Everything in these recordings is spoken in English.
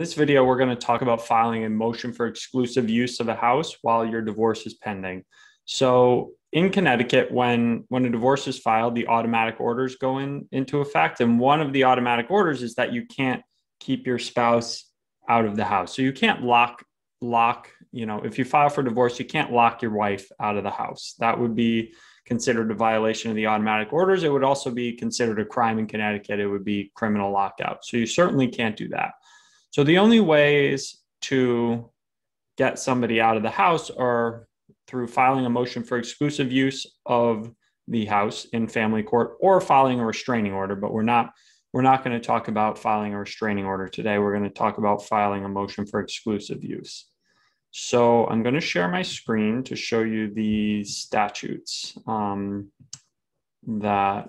this video, we're going to talk about filing a motion for exclusive use of a house while your divorce is pending. So in Connecticut, when when a divorce is filed, the automatic orders go in into effect, and one of the automatic orders is that you can't keep your spouse out of the house. So you can't lock lock. You know, if you file for divorce, you can't lock your wife out of the house. That would be considered a violation of the automatic orders. It would also be considered a crime in Connecticut. It would be criminal lockout. So you certainly can't do that. So the only ways to get somebody out of the house are through filing a motion for exclusive use of the house in family court or filing a restraining order, but we're not we're not going to talk about filing a restraining order today. We're going to talk about filing a motion for exclusive use. So I'm going to share my screen to show you the statutes um, that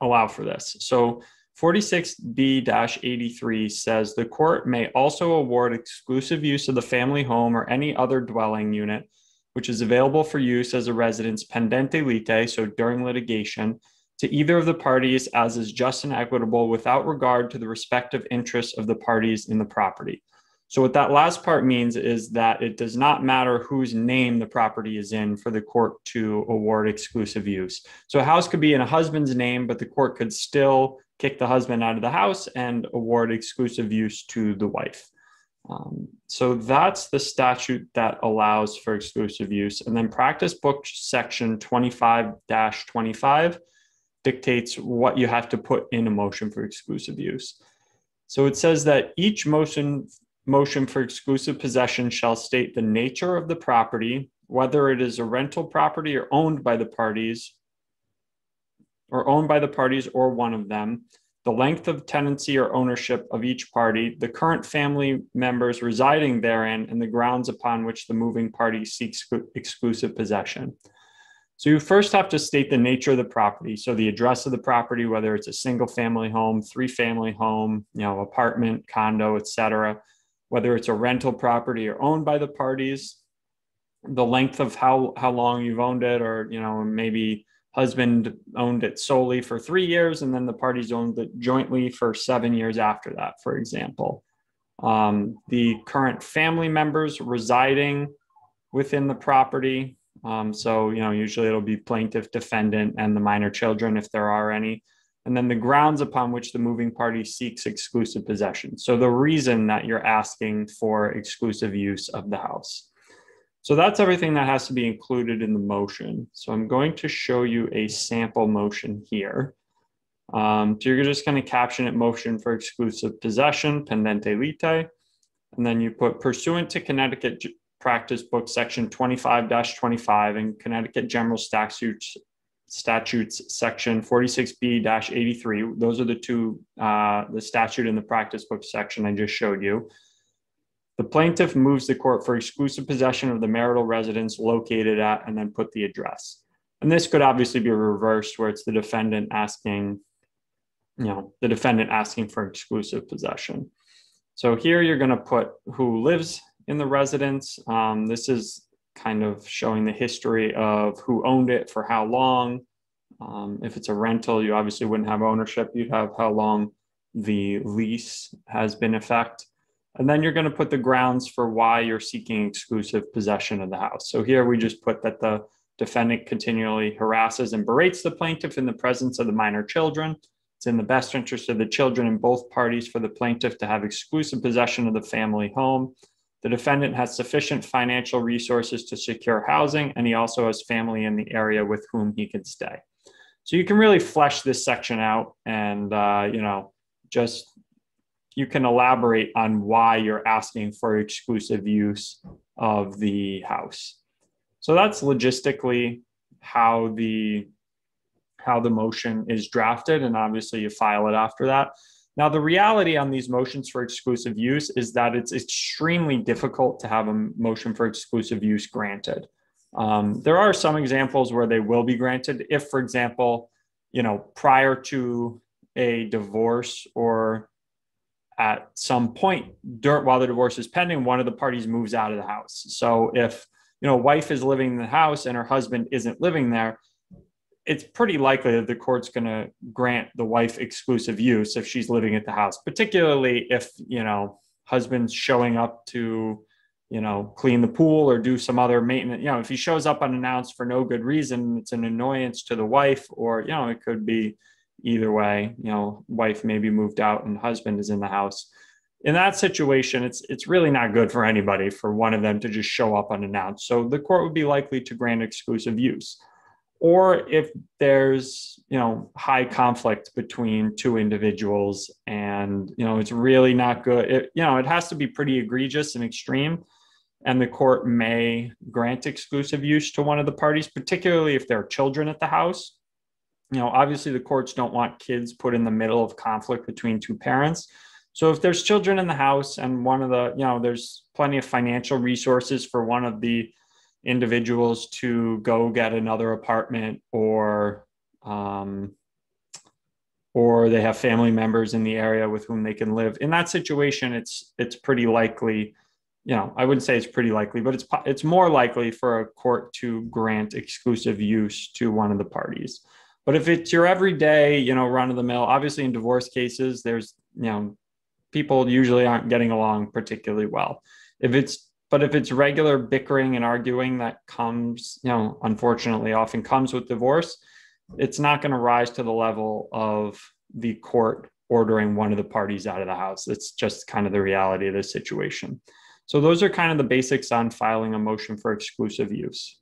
allow for this. So 46B-83 says the court may also award exclusive use of the family home or any other dwelling unit which is available for use as a residence pendente lite, so during litigation, to either of the parties as is just and equitable without regard to the respective interests of the parties in the property. So, what that last part means is that it does not matter whose name the property is in for the court to award exclusive use. So, a house could be in a husband's name, but the court could still kick the husband out of the house and award exclusive use to the wife. Um, so that's the statute that allows for exclusive use. And then practice book section 25 25 dictates what you have to put in a motion for exclusive use. So it says that each motion motion for exclusive possession shall state the nature of the property, whether it is a rental property or owned by the parties, or owned by the parties or one of them, the length of tenancy or ownership of each party, the current family members residing therein, and the grounds upon which the moving party seeks exclusive possession. So you first have to state the nature of the property. So the address of the property, whether it's a single family home, three family home, you know, apartment, condo, etc., whether it's a rental property or owned by the parties, the length of how how long you've owned it, or you know, maybe husband owned it solely for three years and then the parties owned it jointly for seven years after that for example. Um, the current family members residing within the property um, so you know usually it'll be plaintiff defendant and the minor children if there are any. And then the grounds upon which the moving party seeks exclusive possession. So the reason that you're asking for exclusive use of the house so that's everything that has to be included in the motion. So I'm going to show you a sample motion here. Um, so you're just going to caption it motion for exclusive possession, pendente lite, and then you put pursuant to Connecticut practice book section 25-25 and Connecticut general statutes statutes section 46b-83 those are the two uh, the statute in the practice book section i just showed you the plaintiff moves the court for exclusive possession of the marital residence located at and then put the address. And this could obviously be reversed where it's the defendant asking, you know, the defendant asking for exclusive possession. So here you're going to put who lives in the residence. Um, this is kind of showing the history of who owned it for how long. Um, if it's a rental, you obviously wouldn't have ownership. You'd have how long the lease has been in effect. And then you're going to put the grounds for why you're seeking exclusive possession of the house. So here we just put that the defendant continually harasses and berates the plaintiff in the presence of the minor children. It's in the best interest of the children and both parties for the plaintiff to have exclusive possession of the family home. The defendant has sufficient financial resources to secure housing, and he also has family in the area with whom he can stay. So you can really flesh this section out and, uh, you know, just you can elaborate on why you're asking for exclusive use of the house. So that's logistically how the how the motion is drafted and obviously you file it after that. Now the reality on these motions for exclusive use is that it's extremely difficult to have a motion for exclusive use granted. Um, there are some examples where they will be granted if, for example, you know, prior to a divorce or at some point during, while the divorce is pending, one of the parties moves out of the house. So if you know wife is living in the house and her husband isn't living there, it's pretty likely that the court's going to grant the wife exclusive use if she's living at the house, particularly if, you know, husband's showing up to, you know, clean the pool or do some other maintenance. You know, if he shows up unannounced for no good reason, it's an annoyance to the wife, or, you know, it could be either way, you know, wife maybe moved out and husband is in the house. In that situation, it's it's really not good for anybody for one of them to just show up unannounced. So the court would be likely to grant exclusive use or if there's you know high conflict between two individuals and you know it's really not good it, you know it has to be pretty egregious and extreme and the court may grant exclusive use to one of the parties particularly if there are children at the house you know obviously the courts don't want kids put in the middle of conflict between two parents. So if there's children in the house and one of the you know there's plenty of financial resources for one of the individuals to go get another apartment or um, or they have family members in the area with whom they can live in that situation it's it's pretty likely you know i wouldn't say it's pretty likely but it's it's more likely for a court to grant exclusive use to one of the parties but if it's your everyday you know run of the mill obviously in divorce cases there's you know people usually aren't getting along particularly well if it's but if it's regular bickering and arguing that comes, you know, unfortunately often comes with divorce, it's not going to rise to the level of the court ordering one of the parties out of the house. It's just kind of the reality of the situation. So those are kind of the basics on filing a motion for exclusive use.